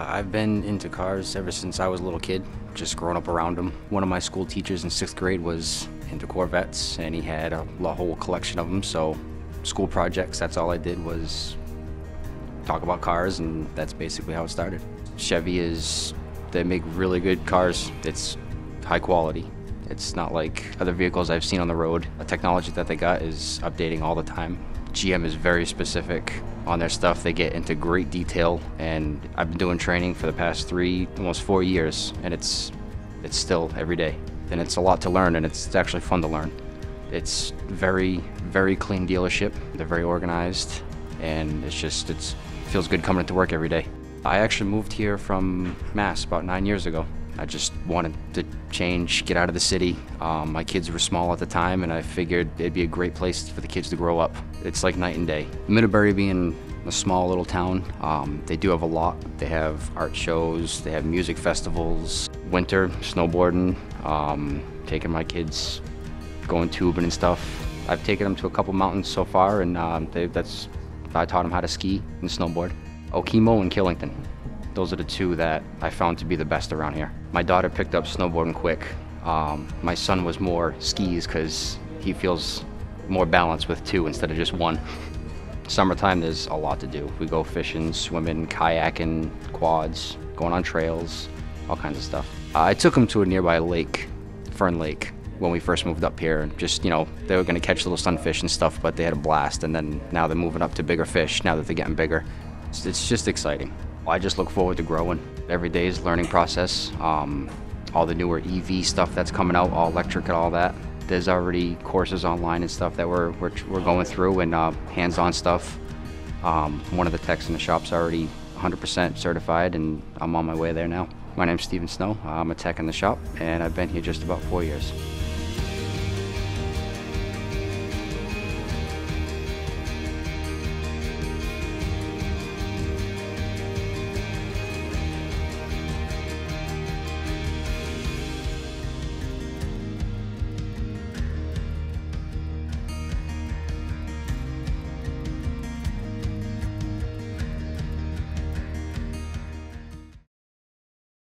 I've been into cars ever since I was a little kid, just growing up around them. One of my school teachers in sixth grade was into Corvettes, and he had a, a whole collection of them. So, school projects, that's all I did was talk about cars, and that's basically how it started. Chevy is, they make really good cars. It's high quality. It's not like other vehicles I've seen on the road. The technology that they got is updating all the time. GM is very specific on their stuff. They get into great detail, and I've been doing training for the past three, almost four years, and it's it's still every day. And it's a lot to learn, and it's, it's actually fun to learn. It's very, very clean dealership. They're very organized, and it's just it's feels good coming into work every day. I actually moved here from Mass about nine years ago. I just wanted to change, get out of the city. Um, my kids were small at the time, and I figured it'd be a great place for the kids to grow up. It's like night and day. Middlebury being a small little town, um, they do have a lot. They have art shows, they have music festivals, winter, snowboarding, um, taking my kids going tubing and stuff. I've taken them to a couple mountains so far, and um, they, that's I taught them how to ski and snowboard. Okemo and Killington. Those are the two that I found to be the best around here. My daughter picked up snowboarding quick. Um, my son was more skis because he feels more balanced with two instead of just one. Summertime, there's a lot to do. We go fishing, swimming, kayaking, quads, going on trails, all kinds of stuff. I took them to a nearby lake, Fern Lake, when we first moved up here. Just, you know, they were going to catch little sunfish and stuff, but they had a blast. And then now they're moving up to bigger fish now that they're getting bigger. It's, it's just exciting. I just look forward to growing. Every day is learning process. Um, all the newer EV stuff that's coming out, all electric and all that. There's already courses online and stuff that we're, we're, we're going through and uh, hands-on stuff. Um, one of the techs in the shop's already 100% certified and I'm on my way there now. My name's Stephen Snow. I'm a tech in the shop and I've been here just about four years.